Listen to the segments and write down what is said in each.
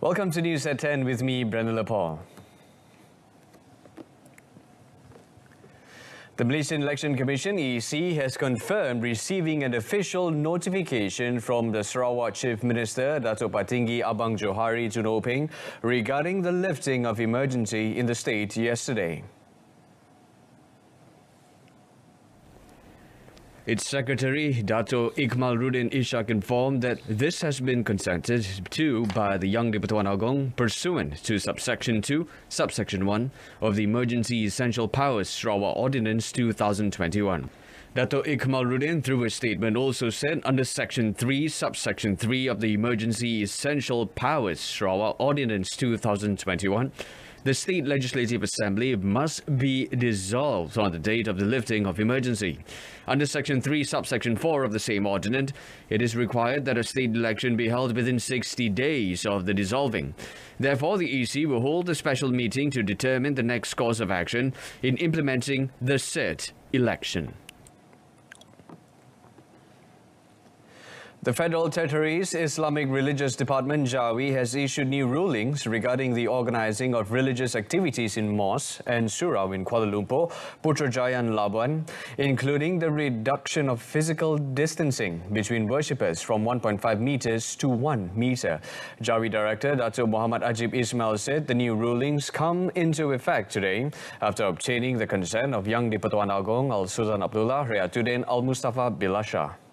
Welcome to News at 10 with me, Brendan Lepore. The Malaysian Election Commission EC has confirmed receiving an official notification from the Sarawak Chief Minister Datuk Patinggi Abang Johari Tun Openg regarding the lifting of emergency in the state yesterday. Its secretary, Dato Ikmaluddin Ishak, informed that this has been consented to by the Yang di-Pertuan Agong pursuant to subsection 2, subsection 1 of the Emergency Essential Powers Sarawak Ordinance 2021. Dato Ikmaluddin, through a statement, also said under Section 3, subsection 3 of the Emergency Essential Powers Sarawak Ordinance 2021, the State Legislative Assembly must be dissolved on the date of the lifting of emergency. Under Section 3, subsection 4 of the same ordinance, it is required that a state election be held within 60 days of the dissolving. Therefore, the EC will hold a special meeting to determine the next course of action in implementing the said election. The Federal Territories Islamic Religious Department JAWI has issued new rulings regarding the organizing of religious activities in mosques and surau in Kuala Lumpur, Putrajaya and Labuan, including the reduction of physical distancing between worshippers from 1.5 meters to 1 meter. JAWI Director Dr. Muhammad Ajib Ismail said the new rulings come into effect today after obtaining the consent of Yang di-Pertuan Agong Al Sultan Abdullah Ri'ayatuddin Al Mustafa Billah Shah.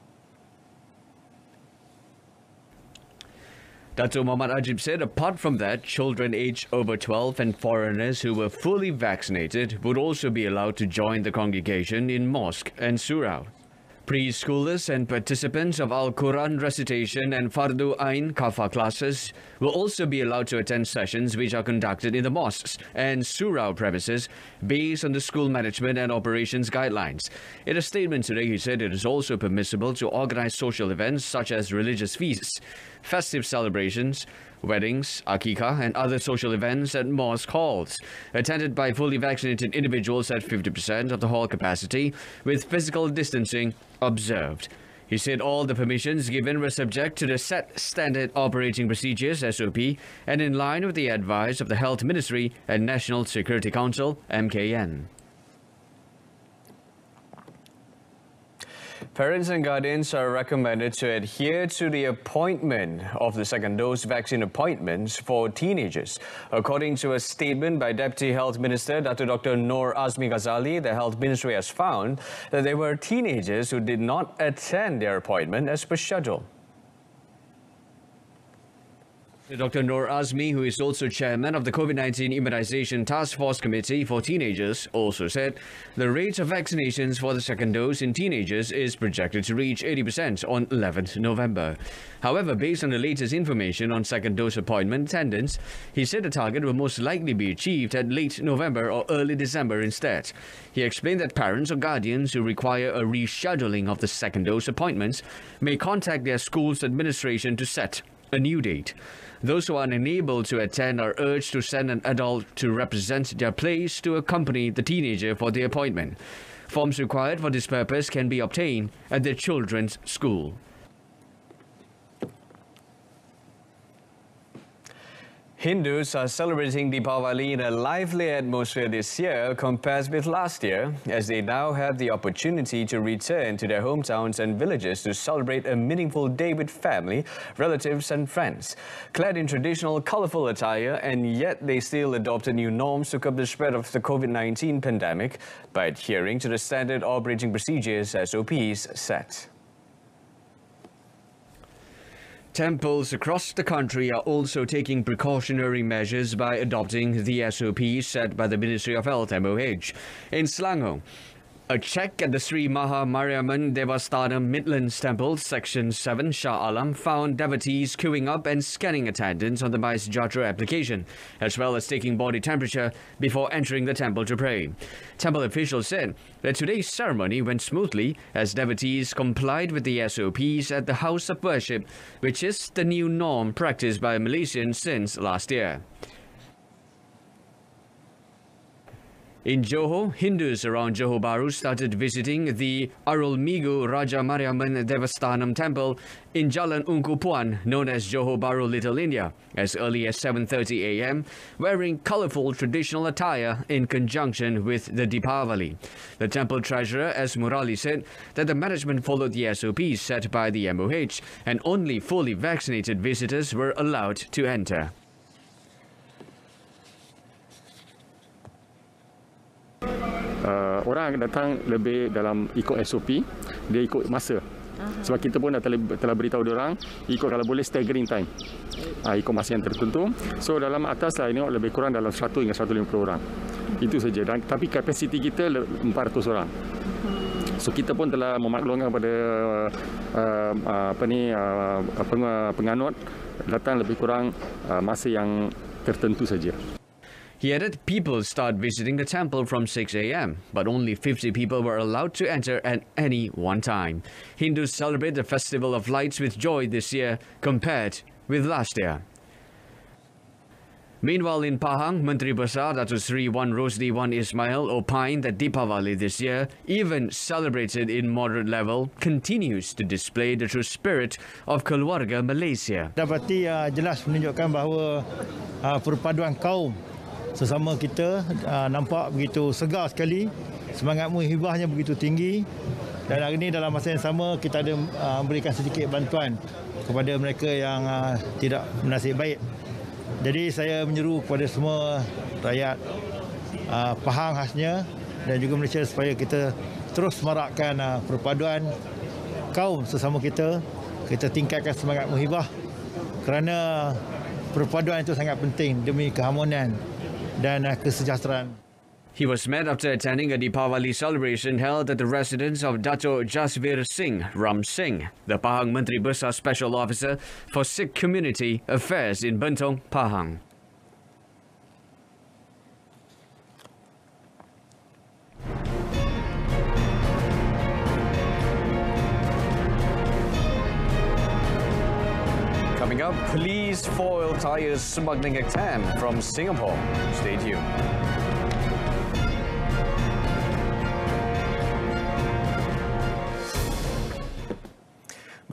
Dr. Muhammad Ajib said apart from that, children aged over 12 and foreigners who were fully vaccinated would also be allowed to join the congregation in mosque and surau. Preschoolers and participants of Al-Quran recitation and Fardu Ain Kafa classes will also be allowed to attend sessions which are conducted in the mosques and surau premises based on the school management and operations guidelines. In a statement today, he said it is also permissible to organize social events such as religious feasts, festive celebrations, weddings, akika, and other social events at mosque halls, attended by fully vaccinated individuals at 50% of the hall capacity, with physical distancing observed. He said all the permissions given were subject to the set standard operating procedures SOP and in line with the advice of the Health Ministry and National Security Council MKN. Parents and guardians are recommended to adhere to the appointment of the second dose vaccine appointments for teenagers. According to a statement by Deputy Health Minister Dr. Dr. Noor Azmi Ghazali, the Health Ministry has found that there were teenagers who did not attend their appointment as per schedule. Dr. Noor Azmi, who is also chairman of the COVID-19 Immunization Task Force Committee for Teenagers, also said the rate of vaccinations for the second dose in teenagers is projected to reach 80% on 11th November. However, based on the latest information on second dose appointment attendance, he said the target will most likely be achieved at late November or early December instead. He explained that parents or guardians who require a rescheduling of the second dose appointments may contact their school's administration to set a new date. Those who are unable to attend are urged to send an adult to represent their place to accompany the teenager for the appointment. Forms required for this purpose can be obtained at their children's school. Hindus are celebrating Deepavali in a lively atmosphere this year compared with last year, as they now have the opportunity to return to their hometowns and villages to celebrate a meaningful day with family, relatives and friends. Clad in traditional colorful attire, and yet they still adopted new norms to curb the spread of the COVID-19 pandemic by adhering to the standard operating procedures SOPs set. Temples across the country are also taking precautionary measures by adopting the SOPs set by the Ministry of Health MOH. In Selangor, a check at the Sri Maha Mariamman Devasthanam Midlands Temple, Section 7, Shah Alam, found devotees queuing up and scanning attendance on the MySejahtera application, as well as taking body temperature before entering the temple to pray. Temple officials said that today's ceremony went smoothly as devotees complied with the SOPs at the house of worship, which is the new norm practiced by Malaysians since last year. In Johor, Hindus around Johor Bahru started visiting the Arulmigu Raja Mariamman Devasthanam temple in Jalan Ungku Puan, known as Johor Bahru Little India, as early as 7.30 a.m., wearing colourful traditional attire in conjunction with the Deepavali. The temple treasurer, S. Murali, said that the management followed the SOPs set by the MOH and only fully vaccinated visitors were allowed to enter. Uh, orang datang lebih dalam ikut SOP dia ikut masa. Sebab kita pun dah telah, telah beritahu dia orang ikut kalau boleh staggering time. Uh, ikut masa yang tertentu. So dalam atas saya tengok lebih kurang dalam 100 hingga 150 orang. Itu saja. Dan tapi kapasiti kita 400 orang. So kita pun telah memaklumkan kepada uh, uh, apa ni uh, penganut datang lebih kurang uh, masa yang tertentu saja. He added people start visiting the temple from 6 a.m., but only 50 people were allowed to enter at any one time. Hindus celebrate the Festival of Lights with joy this year compared with last year. Meanwhile, in Pahang, Menteri Besar Datuk Sri Wan Rosdi Wan Ismail opined that Deepavali this year, even celebrated in moderate level, continues to display the true spirit of keluarga Malaysia. Dapati uh, jelas menunjukkan bahawa uh, perpaduan kaum sesama kita uh, nampak begitu segar sekali. Semangat muhibahnya begitu tinggi. Dan hari ini dalam masa yang sama kita ada uh, memberikan sedikit bantuan kepada mereka yang uh, tidak menasib baik. Jadi saya menyeru kepada semua rakyat uh, Pahang khasnya dan juga Malaysia supaya kita terus marakkan uh, perpaduan kaum sesama kita. Kita tingkatkan semangat muhibah kerana perpaduan itu sangat penting demi keharmonian dan kesejahteraan. He was met after attending a Deepavali celebration held at the residence of Dato Jasvir Singh Ram Singh, the Pahang Menteri Besar Special Officer for Sikh Community Affairs in Bentong, Pahang. Up, police foil tires smuggling a tan from Singapore. Stay tuned.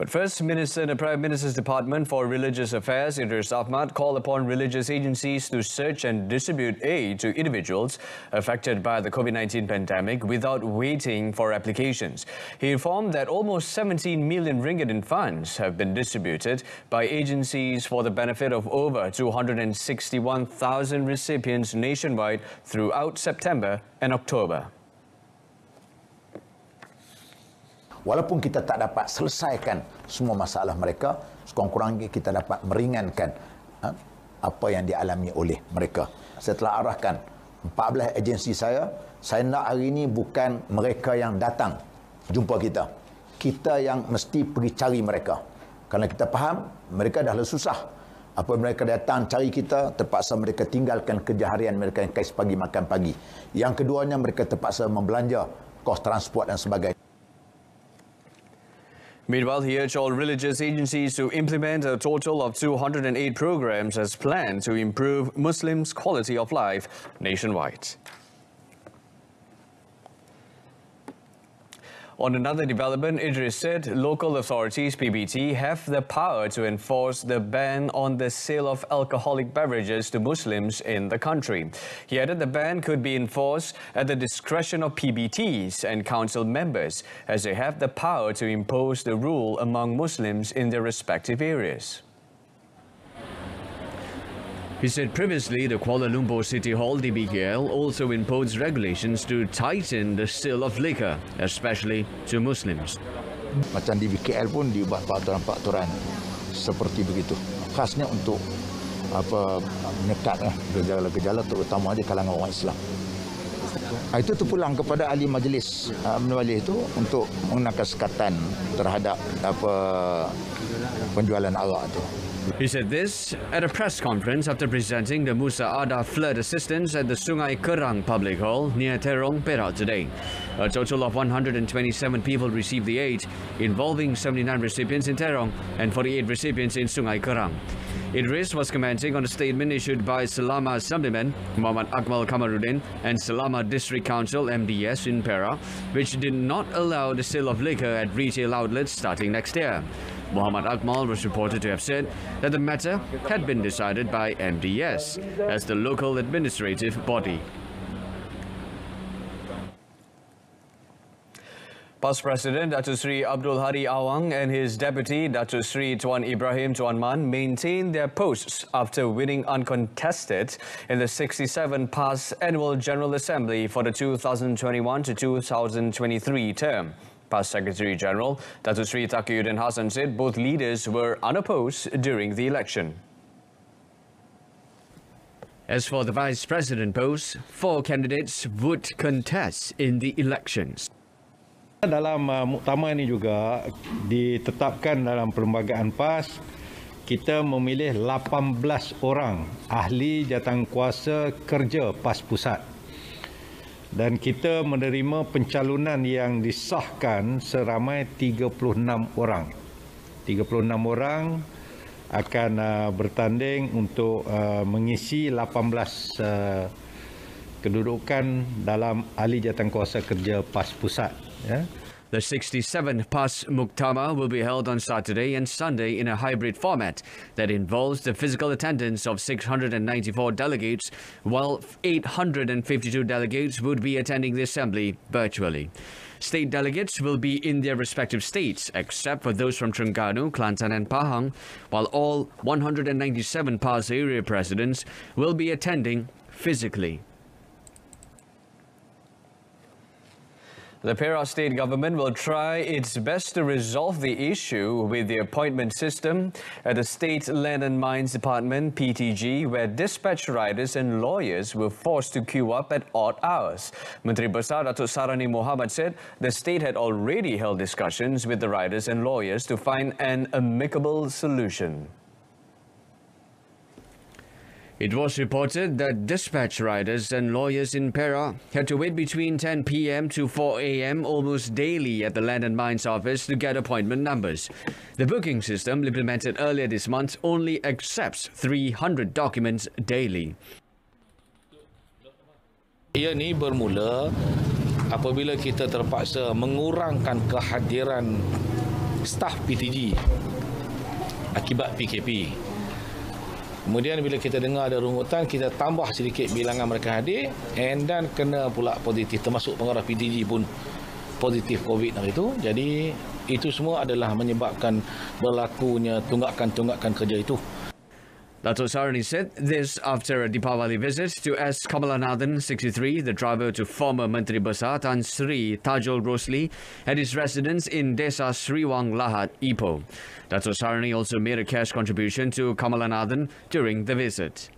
But first, Minister, the Prime Minister's Department for Religious Affairs, Idris Ahmad, called upon religious agencies to search and distribute aid to individuals affected by the COVID-19 pandemic without waiting for applications. He informed that almost 17 million ringgit in funds have been distributed by agencies for the benefit of over 261,000 recipients nationwide throughout September and October. Walaupun kita tak dapat selesaikan semua masalah mereka sekurang-kurangnya kita dapat meringankan ha, apa yang dialami oleh mereka. Saya telah arahkan 14 agensi saya. Saya nak hari ini bukan mereka yang datang jumpa kita. Kita yang mesti pergi cari mereka. Kerana kita faham mereka dah susah. Apa mereka datang cari kita terpaksa mereka tinggalkan kerja harian mereka yang kais pagi makan pagi. Yang keduanya mereka terpaksa membelanja kos transport dan sebagainya Meanwhile, he urged all religious agencies to implement a total of 208 programs as planned to improve Muslims' quality of life nationwide. On another development, Idris said local authorities, PBT, have the power to enforce the ban on the sale of alcoholic beverages to Muslims in the country. He added the ban could be enforced at the discretion of PBTs and council members, as they have the power to impose the rule among Muslims in their respective areas. He said previously the Kuala Lumpur City Hall DBKL also imposed regulations to tighten the sale of liquor, especially to Muslims. Macam DBKL pun diubah peraturan-peraturan seperti begitu. Khasnya untuk apa menyekat eh, gejala-gejala terutama di kalangan orang Islam. Ah, itu terpulang kepada ahli majlis uh, itu untuk mengenakan sekatan terhadap apa penjualan arak itu. He said this at a press conference after presenting the Musa Ada flood assistance at the Sungai Kerang Public Hall near Terong, Perak today. A total of 127 people received the aid, involving 79 recipients in Terong and 48 recipients in Sungai Kerang. Idris was commenting on a statement issued by Selama Assemblyman Muhammad Akmal Kamaruddin and Selama District Council MDS in Perak, which did not allow the sale of liquor at retail outlets starting next year. Muhammad Akmal was reported to have said that the matter had been decided by MDS as the local administrative body. PAS President Datuk Sri Abdul Hadi Awang and his deputy Datuk Sri Tuan Ibrahim Tuan Man maintained their posts after winning uncontested in the 67 PAS Annual General Assembly for the 2021 to 2023 term. Past Secretary General Datuk Sri Taqiyuddin Hassan said both leaders were unopposed during the election. As for the Vice President post, four candidates would contest in the elections. Dalam uh, muktamar ini juga ditetapkan dalam perlembagaan PAS kita memilih 18 orang ahli kuasa kerja PAS Pusat. Dan kita menerima pencalonan yang disahkan seramai 36 orang. 36 orang akan uh, bertanding untuk uh, mengisi 18 uh, kedudukan dalam ahli kuasa kerja PAS Pusat. Yeah. The 67th PAS Muktamar will be held on Saturday and Sunday in a hybrid format that involves the physical attendance of 694 delegates, while 852 delegates would be attending the assembly virtually. State delegates will be in their respective states, except for those from Terengganu, Kelantan and Pahang, while all 197 PAS area presidents will be attending physically. The Perak state government will try its best to resolve the issue with the appointment system at the State Land and Mines Department, PTG, where dispatch riders and lawyers were forced to queue up at odd hours. Menteri Besar Datuk Saarani Mohamad said the state had already held discussions with the riders and lawyers to find an amicable solution. It was reported that dispatch riders and lawyers in Perak had to wait between 10 p.m. to 4 a.m. almost daily at the Land and Mines office to get appointment numbers. The booking system implemented earlier this month only accepts 300 documents daily. Ia ini bermula apabila kita terpaksa mengurangkan kehadiran staf PTG akibat PKP. Kemudian bila kita dengar ada rungutan, kita tambah sedikit bilangan mereka hadir and dan kena pula positif termasuk pengarah PTG pun positif COVID hari itu. Jadi itu semua adalah menyebabkan berlakunya tunggakan-tunggakan kerja itu. Dato Saarani said this after a Deepavali visit to S. Kamalanathan, 63, the driver to former Menteri Besar Tan Sri Tajol Rosli, at his residence in Desa Sriwang Lahat, Ipoh. Dato Saarani also made a cash contribution to Kamalanathan during the visit.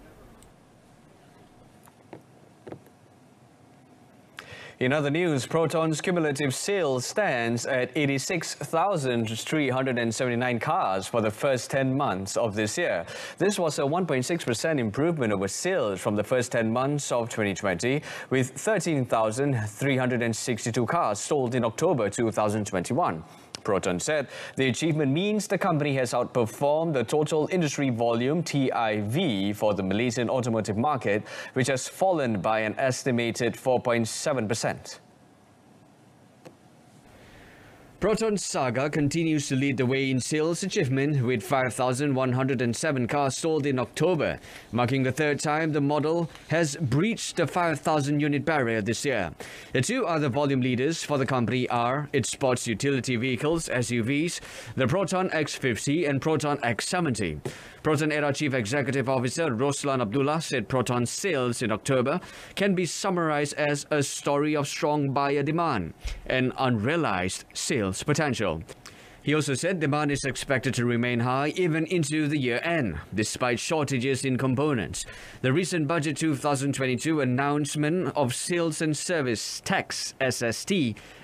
In other news, Proton's cumulative sales stands at 86,379 cars for the first 10 months of this year. This was a 1.6% improvement over sales from the first 10 months of 2020, with 13,362 cars sold in October 2021. Proton said the achievement means the company has outperformed the total industry volume TIV for the Malaysian automotive market, which has fallen by an estimated 4.7%. Proton Saga continues to lead the way in sales achievement with 5,107 cars sold in October, marking the third time the model has breached the 5,000 unit barrier this year. The two other volume leaders for the company are its sports utility vehicles, SUVs, the Proton X50 and Proton X70. Proton Edar Chief Executive Officer Roslan Abdullah said Proton's sales in October can be summarized as a story of strong buyer demand and unrealized sales potential. He also said demand is expected to remain high even into the year end, despite shortages in components. The recent Budget 2022 announcement of Sales and Service Tax SST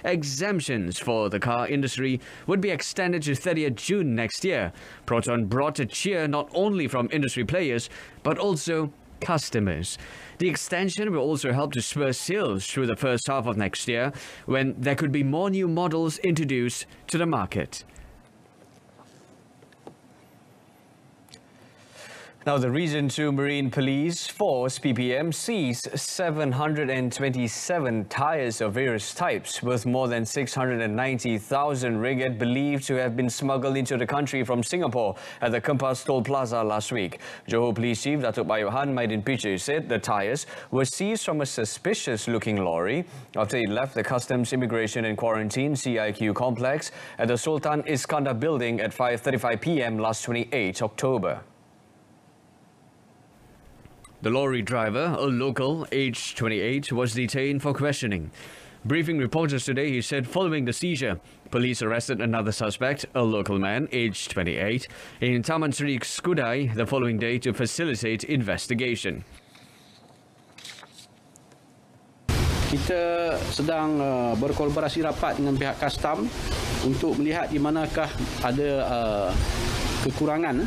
exemptions for the car industry would be extended to 30th June next year. Proton brought a cheer not only from industry players, but also customers. The extension will also help to spur sales through the first half of next year when there could be more new models introduced to the market. Now, the Region 2 Marine Police Force, PPM, seized 727 tyres of various types worth more than 690,000 ringgit believed to have been smuggled into the country from Singapore at the Kempas Toll Plaza last week. Johor Police Chief Datuk Ayob Khan Mydin Pitchay said the tyres were seized from a suspicious-looking lorry after it left the Customs Immigration and Quarantine CIQ complex at the Sultan Iskandar building at 5.35 p.m. last 28 October. The lorry driver, a local, aged 28, was detained for questioning. Briefing reporters today, he said following the seizure, police arrested another suspect, a local man, aged 28, in Taman Sri Skudai the following day to facilitate investigation. Kita sedang uh, berkolaborasi rapat dengan pihak custom untuk melihat di manakah ada uh, kekurangan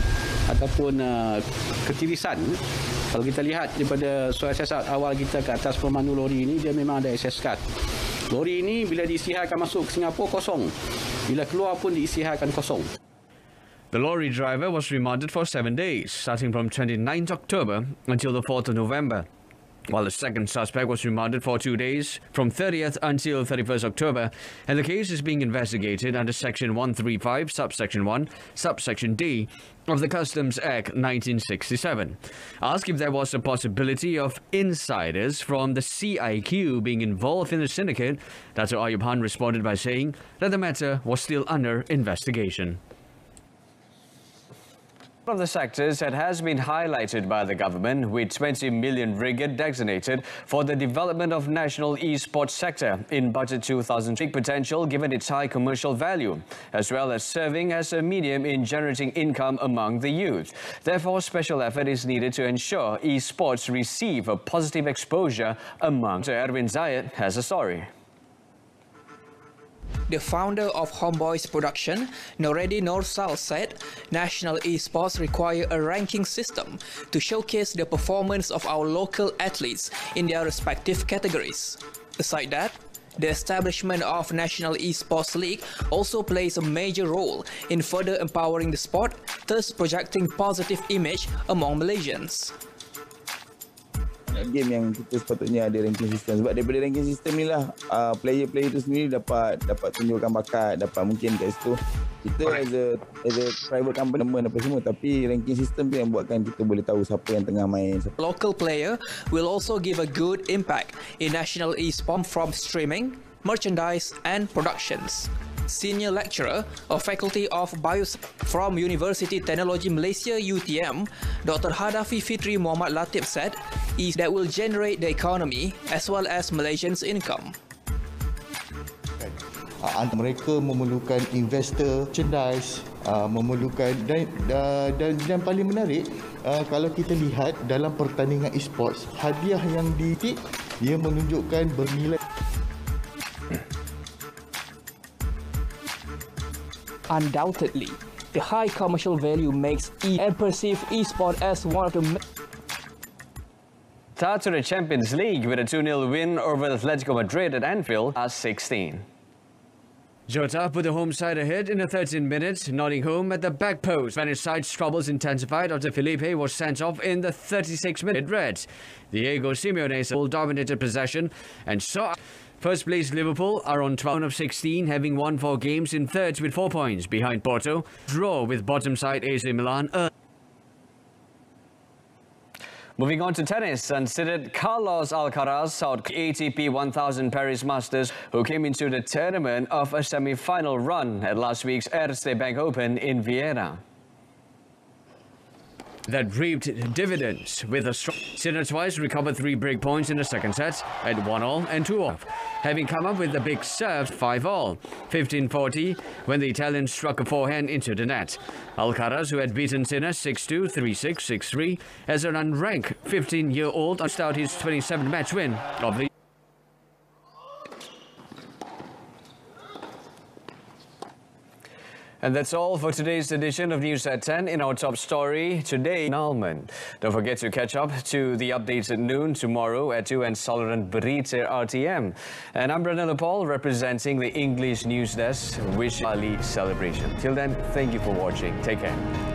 ataupun uh, ketirisan kalau kita lihat daripada surat siasat awal kita ke atas pemandu lori ini, dia memang ada access card. Lori ini bila diisytiharkan masuk ke Singapura kosong. Bila keluar pun diisytiharkan kosong. The lorry driver was remanded for seven days, starting from 29th October until the 4th of November. While the second suspect was remanded for two days from 30th until 31st October, and the case is being investigated under Section 135, Subsection 1, Subsection D of the Customs Act 1967. Asked if there was a possibility of insiders from the CIQ being involved in the syndicate, Dr. Ayob Khan responded by saying that the matter was still under investigation. One of the sectors that has been highlighted by the government with 20 million ringgit designated for the development of national esports sector in budget 2000 big potential given its high commercial value as well as serving as a medium in generating income among the youth. Therefore, special effort is needed to ensure esports receive a positive exposure among. Erwin Zayed has a story. The founder of Homeboys Production, Noredi Norsal said, National esports require a ranking system to showcase the performance of our local athletes in their respective categories. Aside that, the establishment of National Esports League also plays a major role in further empowering the sport, thus projecting positive image among Malaysians. Game yang kita sepatutnya ada ranking system. Sebab daripada ranking system ni lah uh, player-player tu sendiri dapat dapat tunjukkan bakat dapat mungkin kat situ. Kita as a as a private company apa semua tapi ranking system tu yang buatkan kita boleh tahu siapa yang tengah main. Local player will also give a good impact in national e-sport from streaming merchandise and productions Senior Lecturer of Faculty of Bios from University Technology Malaysia UTM, Dr. Hadafi Fitri Muhammad Latif said, is that will generate the economy as well as Malaysians' income. Uh, mereka memerlukan investor, merchandise, uh, memerlukan dan, uh, dan dan paling menarik kalau kita lihat dalam pertandingan e-sports hadiah yang ditik ia menunjukkan bernilai Undoubtedly, the high commercial value makes e and perceive esport as one of the Start to the Champions League with a 2-0 win over Atletico Madrid at Anfield at 16. Jota put the home side ahead in the 13 minutes, nodding home at the back post. Spanish side's troubles intensified after Felipe was sent off in the 36-minute red. Diego Simeone's Simeone dominated possession and saw First place Liverpool are on 12 of 16, having won four games in third with four points behind Porto. Draw with bottom side AC Milan. Moving on to tennis, and seeded Carlos Alcaraz out ATP 1000 Paris Masters, who came into the tournament of a semi-final run at last week's Erste Bank Open in Vienna that reaped dividends with a strong Sinner twice recovered three break points in the second set at 1 all and 2 off, having come up with a big serve 5 all, 15-40 when the Italian struck a forehand into the net. Alcaraz, who had beaten Sinner 6-2, 3-6, 6-3, as an unranked 15-year-old, out his 27th match win of the And that's all for today's edition of News at 10 in our top story today, Nalman. Don't forget to catch up to the updates at noon tomorrow at 2 and Solaran Berita RTM. And I'm Brendan Paul representing the English News Desk. Wish Ali celebration. Till then, thank you for watching. Take care.